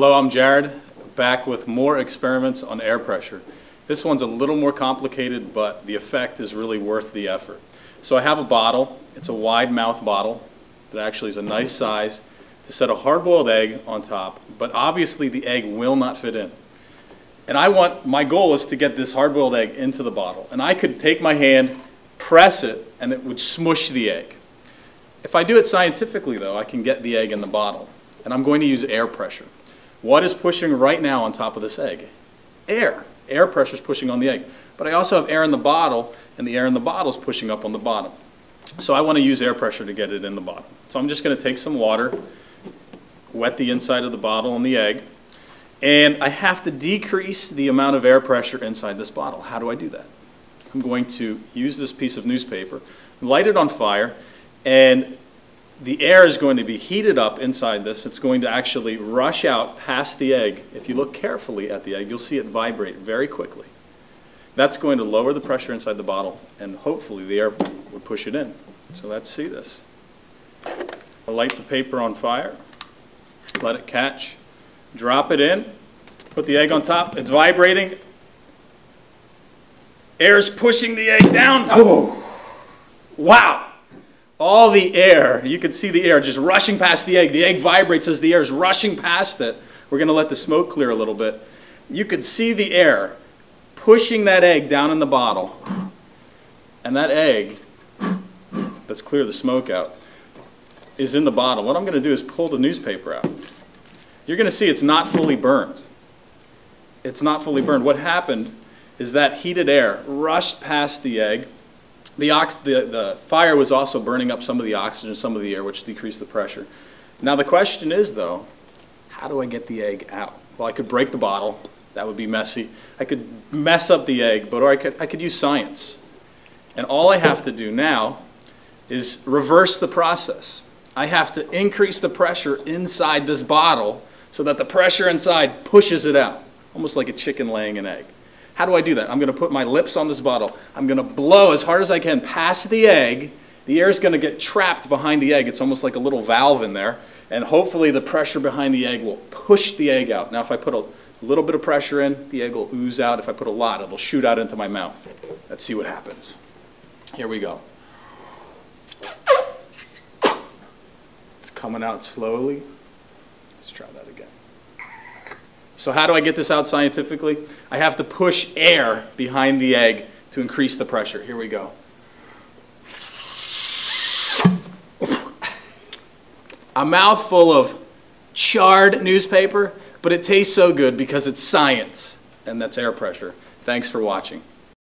Hello, I'm Jared, back with more experiments on air pressure. This one's a little more complicated, but the effect is really worth the effort. So I have a bottle. It's a wide mouth bottle that actually is a nice size to set a hard-boiled egg on top, but obviously the egg will not fit in. And I want, my goal is to get this hard-boiled egg into the bottle. And I could take my hand, press it, and it would smush the egg. If I do it scientifically, though, I can get the egg in the bottle. And I'm going to use air pressure. What is pushing right now on top of this egg? Air. Air pressure is pushing on the egg. But I also have air in the bottle, and the air in the bottle is pushing up on the bottom. So I want to use air pressure to get it in the bottle. So I'm just going to take some water, wet the inside of the bottle and the egg, and I have to decrease the amount of air pressure inside this bottle. How do I do that? I'm going to use this piece of newspaper, light it on fire, and the air is going to be heated up inside this. It's going to actually rush out past the egg. If you look carefully at the egg, you'll see it vibrate very quickly. That's going to lower the pressure inside the bottle, and hopefully the air would push it in. So let's see this. I'll light the paper on fire, let it catch, drop it in, put the egg on top. It's vibrating. Air's pushing the egg down. Oh, wow. All the air, you can see the air just rushing past the egg. The egg vibrates as the air is rushing past it. We're going to let the smoke clear a little bit. You could see the air pushing that egg down in the bottle. And that egg, let's clear the smoke out, is in the bottle. What I'm going to do is pull the newspaper out. You're going to see it's not fully burned. It's not fully burned. What happened is that heated air rushed past the egg. The, ox- the, the fire was also burning up some of the oxygen, some of the air, which decreased the pressure. Now, the question is, though, how do I get the egg out? Well, I could break the bottle. That would be messy. I could mess up the egg, but or I could, I could use science. And all I have to do now is reverse the process. I have to increase the pressure inside this bottle so that the pressure inside pushes it out, almost like a chicken laying an egg. How do I do that? I'm going to put my lips on this bottle. I'm going to blow as hard as I can past the egg. The air is going to get trapped behind the egg. It's almost like a little valve in there. And hopefully the pressure behind the egg will push the egg out. Now, if I put a little bit of pressure in, the egg will ooze out. If I put a lot, it'll shoot out into my mouth. Let's see what happens. Here we go. It's coming out slowly. Let's try that again. So how do I get this out scientifically? I have to push air behind the egg to increase the pressure. Here we go. A mouthful of charred newspaper, but it tastes so good because it's science, and that's air pressure. Thanks for watching.